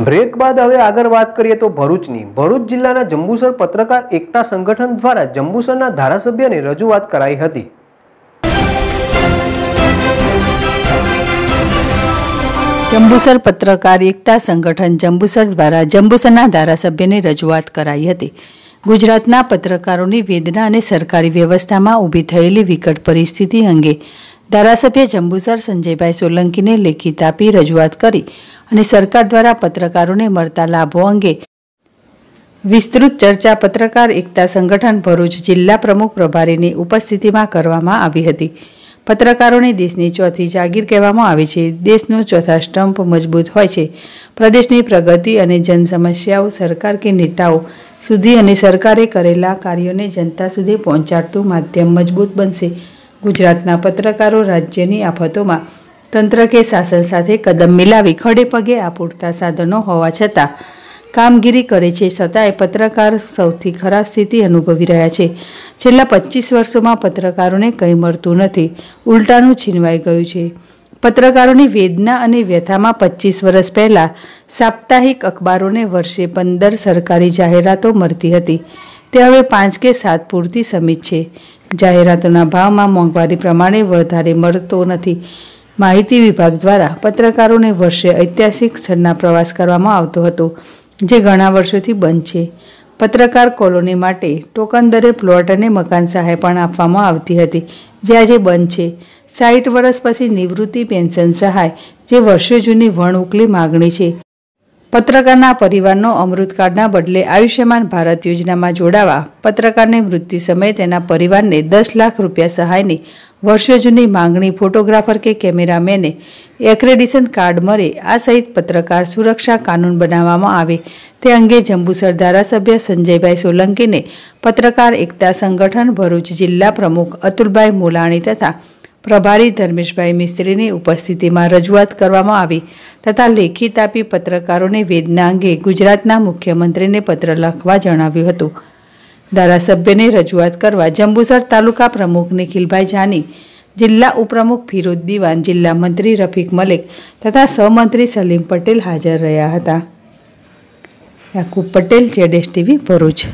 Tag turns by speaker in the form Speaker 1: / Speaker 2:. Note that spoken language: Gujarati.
Speaker 1: બ્રેક બાદ હવે આગળ વાત કરીએ તો ભરૂચની. ભરૂચ જિલ્લાના જંબુસર પત્રકાર એકતા સંગઠન દ્વારા જંબુસરના ધારાસભ્યને રજૂઆત કરાઈ હતી.
Speaker 2: જંબુસર પત્રકાર એકતા સંગઠન જંબુસર દ્વારા જંબુસરના ધારાસભ્યને રજૂઆત કરાઈ હતી. ગુજરાતના પત્રકારોની વેદના અને સરકારી વ્યવસ્થામાં ઊભી થયેલી વિકટ પરિસ્થિતિ અંગે ધારાસભ્ય જંબુસર સંજયભાઈ સોલંકીને લેખિત આપી રજૂઆત કરી. અને સરકાર દ્વારા પત્રકારોને મળતા લાભો અંગે વિસ્તૃત ચર્ચા પત્રકાર એકતા સંગઠન ભરૂચ જિલ્લા પ્રમુખ પ્રભારીની ઉપસ્થિતિમાં કરવામાં આવી હતી. પત્રકારોને દેશની ચોથી જાગીર કહેવામાં આવે છે. દેશનો ચોથા સ્ટંપ મજબૂત હોય છે. પ્રદેશની પ્રગતિ અને જન સમસ્યાઓ સરકાર કે નેતાઓ સુધી અને સરકારે કરેલા કાર્યોને જનતા સુધી પહોંચાડતું માધ્યમ મજબૂત બનશે. ગુજરાતના પત્રકારો રાજ્યની આફતોમાં તંત્ર કે શાસન સાથે કદમ મિલાવી ખડે પગે આ પૂરતા સાધનો હોવા છતાં કામગીરી કરે છે છતાંય પત્રકાર સૌથી ખરાબ સ્થિતિ અનુભવી રહ્યા છે. છેલ્લા પચીસ વર્ષોમાં પત્રકારોને કંઈ મળતું નથી. ઉલટાનું છીનવાઈ ગયું છે. પત્રકારોની વેદના અને વ્યથામાં પચીસ વર્ષ પહેલાં સાપ્તાહિક અખબારોને વર્ષે પંદર સરકારી જાહેરાતો મળતી હતી. તે હવે પાંચ કે સાત પૂરતી સમિત છે. જાહેરાતોના ભાવમાં મોંઘવારી પ્રમાણે વધારે મળતો નથી. માહિતી વિભાગ દ્વારા પત્રકારોને વર્ષે ઐતિહાસિક સ્થળના પ્રવાસ કરવામાં આવતો હતો, જે ઘણા વર્ષોથી બંધ છે. પત્રકાર કોલોની માટે ટોકન દરે પ્લોટ અને મકાન સહાય પણ આપવામાં આવતી હતી, જે આજે બંધ છે. સાઠ વર્ષ પછી નિવૃત્તિ પેન્શન સહાય, જે વર્ષો જૂની વણ ઉકલી માગણી છે. પત્રકારના પરિવારનો અમૃતકાળના બદલે આયુષ્યમાન ભારત યોજનામાં જોડાવા પત્રકારને મૃત્યુ સમયે તેના પરિવારને દસ લાખ રૂપિયા સહાયની વર્ષો જૂની માંગણી ફોટોગ્રાફર કે કેમેરામેને એક્રેડિશન કાર્ડ મળે, આ સહિત પત્રકાર સુરક્ષા કાનૂન બનાવવામાં આવે. તે અંગે જંબુસર ધારાસભ્ય સંજયભાઈ સોલંકીને પત્રકાર એકતા સંગઠન ભરૂચ જિલ્લા પ્રમુખ અતુલભાઈ મોલાણી તથા પ્રભારી ધર્મેશભાઈ મિસ્ત્રીની ઉપસ્થિતિમાં રજૂઆત કરવામાં આવી તથા લેખિત આપી પત્રકારોને વેદના અંગે ગુજરાતના મુખ્યમંત્રીને પત્ર લખવા જણાવ્યું હતું. ધારાસભ્યને રજૂઆત કરવા જંબુસર તાલુકા પ્રમુખ નિખિલભાઈ જાની, જિલ્લા ઉપપ્રમુખ ફિરોજ દિવાન, જિલ્લા મંત્રી રફીક મલિક તથા સહમંત્રી સલીમ પટેલ હાજર રહ્યા હતા. યાકુબ પટેલ, જેડેશ ટીવી ભરૂચ.